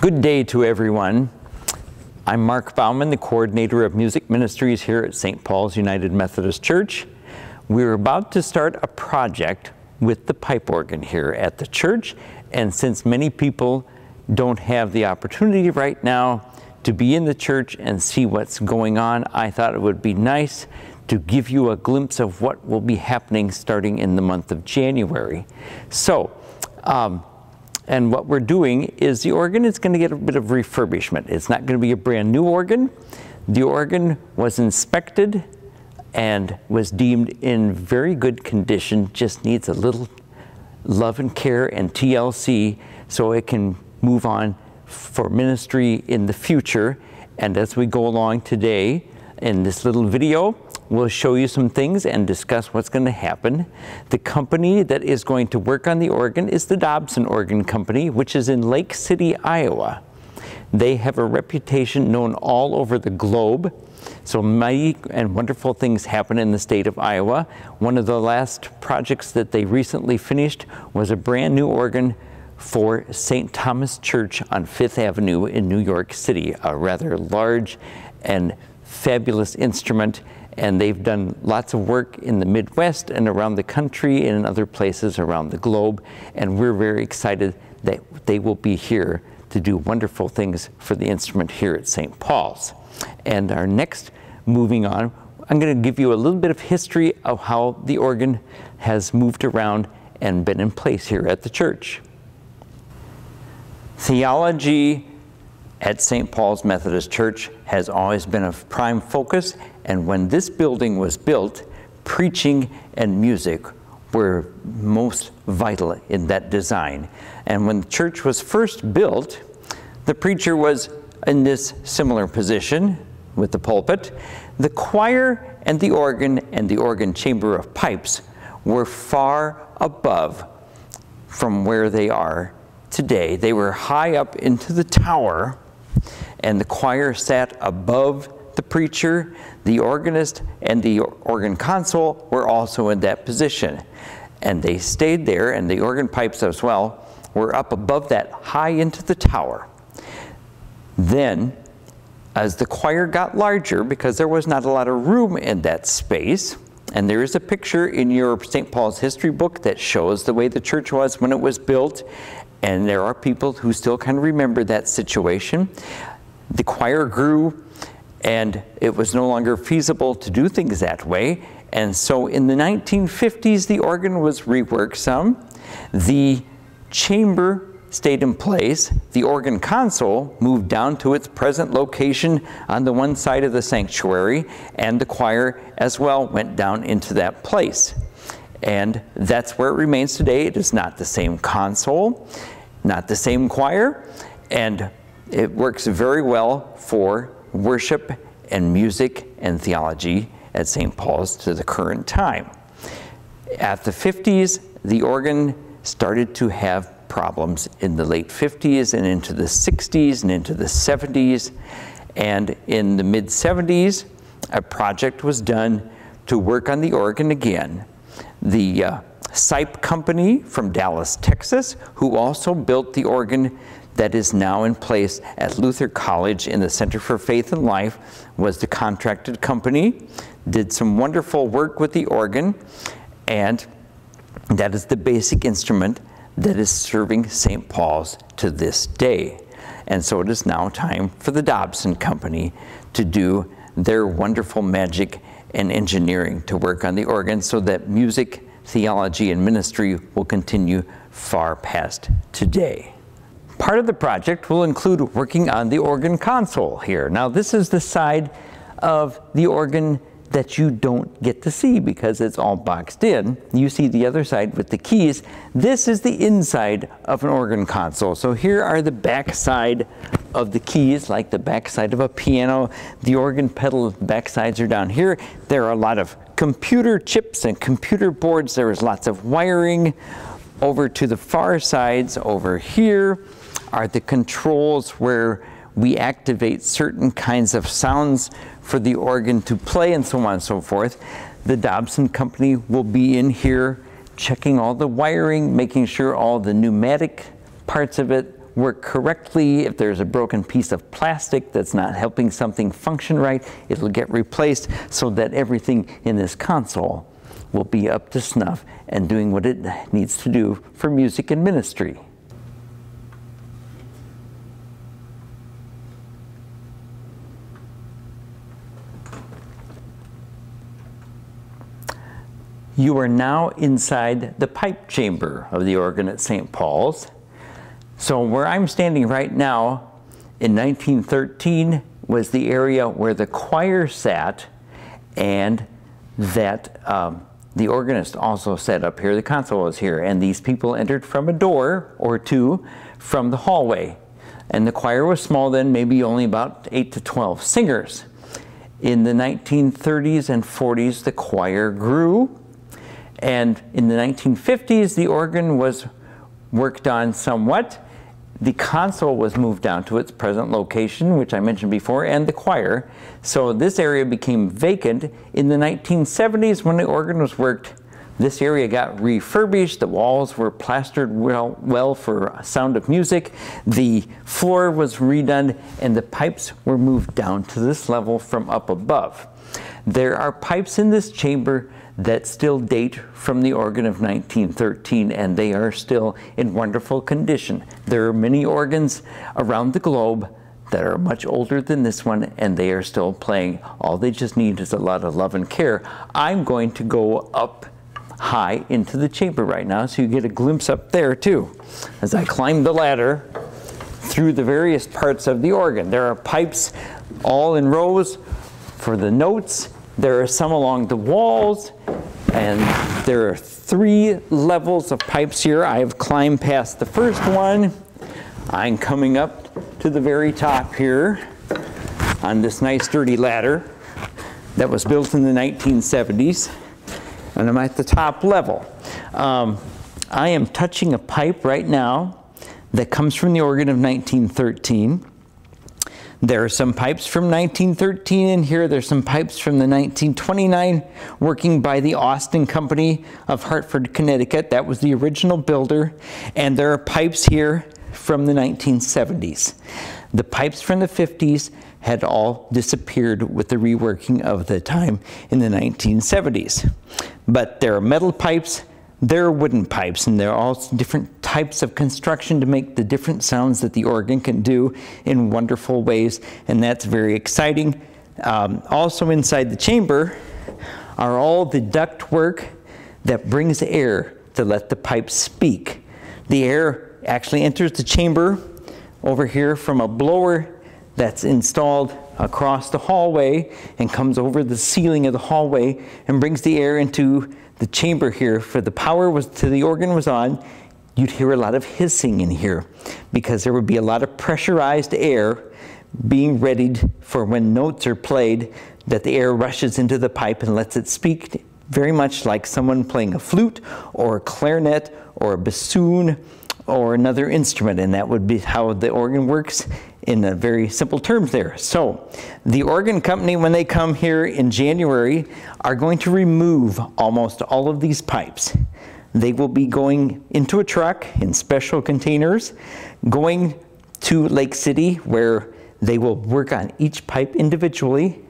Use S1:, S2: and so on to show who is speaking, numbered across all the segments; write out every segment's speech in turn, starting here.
S1: Good day to everyone. I'm Mark Baumann, the coordinator of music ministries here at St. Paul's United Methodist Church. We're about to start a project with the pipe organ here at the church, and since many people don't have the opportunity right now to be in the church and see what's going on, I thought it would be nice to give you a glimpse of what will be happening starting in the month of January. So, um, and what we're doing is the organ is going to get a bit of refurbishment. It's not going to be a brand new organ. The organ was inspected and was deemed in very good condition, just needs a little love and care and TLC so it can move on for ministry in the future. And as we go along today in this little video, We'll show you some things and discuss what's going to happen. The company that is going to work on the organ is the Dobson Organ Company, which is in Lake City, Iowa. They have a reputation known all over the globe. So mighty and wonderful things happen in the state of Iowa. One of the last projects that they recently finished was a brand new organ for St. Thomas Church on Fifth Avenue in New York City, a rather large and fabulous instrument and they've done lots of work in the Midwest and around the country and in other places around the globe. And we're very excited that they will be here to do wonderful things for the instrument here at St. Paul's. And our next, moving on, I'm going to give you a little bit of history of how the organ has moved around and been in place here at the church. Theology at St. Paul's Methodist Church has always been a prime focus, and when this building was built, preaching and music were most vital in that design. And when the church was first built, the preacher was in this similar position with the pulpit. The choir and the organ and the organ chamber of pipes were far above from where they are today. They were high up into the tower and the choir sat above the preacher. The organist and the organ console were also in that position. And they stayed there, and the organ pipes as well were up above that high into the tower. Then, as the choir got larger, because there was not a lot of room in that space, and there is a picture in your St. Paul's history book that shows the way the church was when it was built, and there are people who still can remember that situation. The choir grew and it was no longer feasible to do things that way. And so in the 1950s, the organ was reworked some. The chamber stayed in place. The organ console moved down to its present location on the one side of the sanctuary, and the choir as well went down into that place. And that's where it remains today. It is not the same console, not the same choir, and it works very well for worship and music and theology at St. Paul's to the current time. At the 50s, the organ started to have problems in the late 50s and into the 60s and into the 70s. And in the mid 70s, a project was done to work on the organ again. The uh, Sipe Company from Dallas, Texas, who also built the organ that is now in place at Luther College in the Center for Faith and Life was the contracted company, did some wonderful work with the organ, and that is the basic instrument that is serving St. Paul's to this day. And so it is now time for the Dobson Company to do their wonderful magic and engineering to work on the organ so that music, theology, and ministry will continue far past today. Part of the project will include working on the organ console here. Now this is the side of the organ that you don't get to see because it's all boxed in. You see the other side with the keys. This is the inside of an organ console. So here are the back side of the keys, like the back side of a piano. The organ pedal back sides are down here. There are a lot of computer chips and computer boards. There is lots of wiring over to the far sides over here are the controls where we activate certain kinds of sounds for the organ to play and so on and so forth. The Dobson company will be in here checking all the wiring, making sure all the pneumatic parts of it work correctly. If there's a broken piece of plastic that's not helping something function right, it'll get replaced so that everything in this console will be up to snuff and doing what it needs to do for music and ministry. You are now inside the pipe chamber of the organ at St. Paul's. So where I'm standing right now in 1913 was the area where the choir sat and that um, the organist also sat up here, the console was here, and these people entered from a door or two from the hallway. And the choir was small then, maybe only about 8 to 12 singers. In the 1930s and 40s, the choir grew and in the 1950s, the organ was worked on somewhat. The console was moved down to its present location, which I mentioned before, and the choir. So this area became vacant. In the 1970s, when the organ was worked, this area got refurbished. The walls were plastered well, well for sound of music. The floor was redone, and the pipes were moved down to this level from up above. There are pipes in this chamber that still date from the organ of 1913 and they are still in wonderful condition. There are many organs around the globe that are much older than this one and they are still playing. All they just need is a lot of love and care. I'm going to go up high into the chamber right now so you get a glimpse up there too as I climb the ladder through the various parts of the organ. There are pipes all in rows for the notes there are some along the walls, and there are three levels of pipes here. I have climbed past the first one. I'm coming up to the very top here on this nice dirty ladder that was built in the 1970s, and I'm at the top level. Um, I am touching a pipe right now that comes from the organ of 1913. There are some pipes from 1913 in here. There's some pipes from the 1929 working by the Austin Company of Hartford, Connecticut. That was the original builder. And there are pipes here from the 1970s. The pipes from the 50s had all disappeared with the reworking of the time in the 1970s. But there are metal pipes they're wooden pipes, and they're all different types of construction to make the different sounds that the organ can do in wonderful ways, and that's very exciting. Um, also inside the chamber are all the duct work that brings air to let the pipes speak. The air actually enters the chamber over here from a blower that's installed across the hallway and comes over the ceiling of the hallway and brings the air into the chamber here, for the power was to the organ was on, you'd hear a lot of hissing in here because there would be a lot of pressurized air being readied for when notes are played that the air rushes into the pipe and lets it speak very much like someone playing a flute or a clarinet or a bassoon or another instrument and that would be how the organ works in very simple terms there. So the organ company, when they come here in January, are going to remove almost all of these pipes. They will be going into a truck in special containers, going to Lake City where they will work on each pipe individually.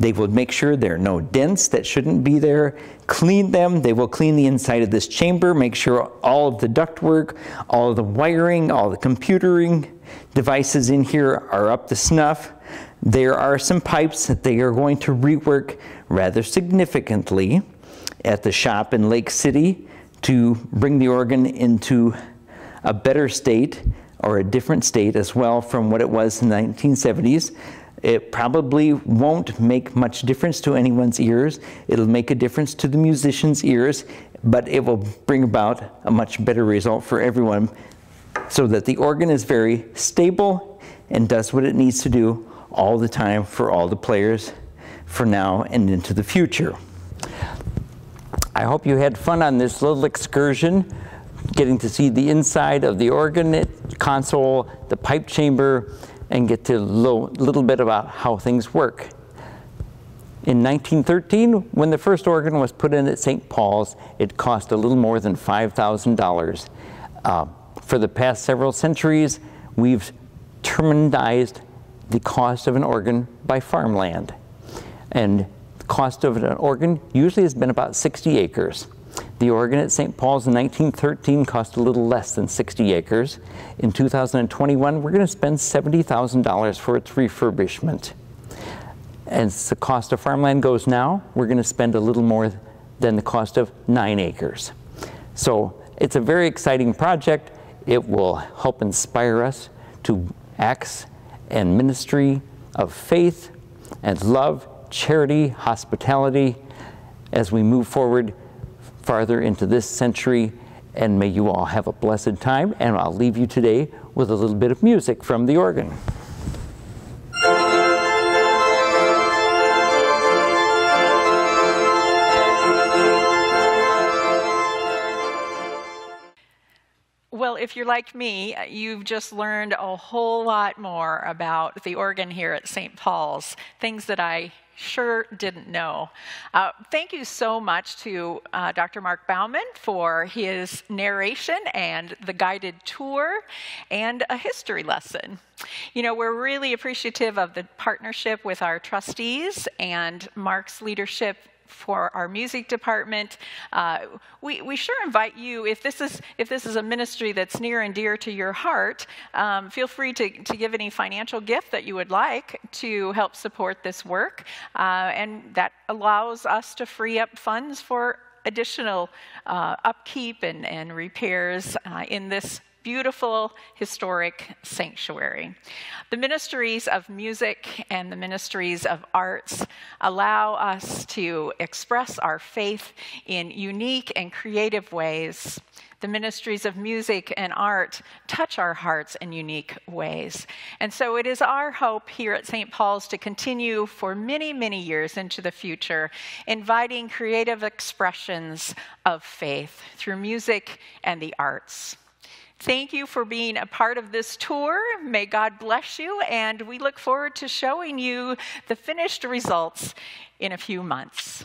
S1: They will make sure there are no dents that shouldn't be there, clean them. They will clean the inside of this chamber, make sure all of the ductwork, all of the wiring, all the computering, devices in here are up to snuff. There are some pipes that they are going to rework rather significantly at the shop in Lake City to bring the organ into a better state or a different state as well from what it was in the 1970s. It probably won't make much difference to anyone's ears. It'll make a difference to the musician's ears, but it will bring about a much better result for everyone so that the organ is very stable and does what it needs to do all the time for all the players for now and into the future. I hope you had fun on this little excursion, getting to see the inside of the organ console, the pipe chamber, and get to a little, bit about how things work. In 1913, when the first organ was put in at St. Paul's, it cost a little more than $5,000. Uh, for the past several centuries, we've terminized the cost of an organ by farmland. And the cost of an organ usually has been about 60 acres. The organ at St. Paul's in 1913 cost a little less than 60 acres. In 2021, we're going to spend $70,000 for its refurbishment. As the cost of farmland goes now, we're going to spend a little more than the cost of nine acres. So it's a very exciting project. It will help inspire us to acts and ministry of faith and love, charity, hospitality as we move forward farther into this century. And may you all have a blessed time. And I'll leave you today with a little bit of music from the organ.
S2: Well, if you're like me, you've just learned a whole lot more about the organ here at St. Paul's, things that I sure didn't know. Uh, thank you so much to uh, Dr. Mark Baumann for his narration and the guided tour and a history lesson. You know, we're really appreciative of the partnership with our trustees and Mark's leadership for our music department. Uh, we, we sure invite you, if this, is, if this is a ministry that's near and dear to your heart, um, feel free to, to give any financial gift that you would like to help support this work. Uh, and that allows us to free up funds for additional uh, upkeep and, and repairs uh, in this beautiful historic sanctuary. The ministries of music and the ministries of arts allow us to express our faith in unique and creative ways. The ministries of music and art touch our hearts in unique ways. And so it is our hope here at St. Paul's to continue for many, many years into the future, inviting creative expressions of faith through music and the arts. Thank you for being a part of this tour. May God bless you, and we look forward to showing you the finished results in a few months.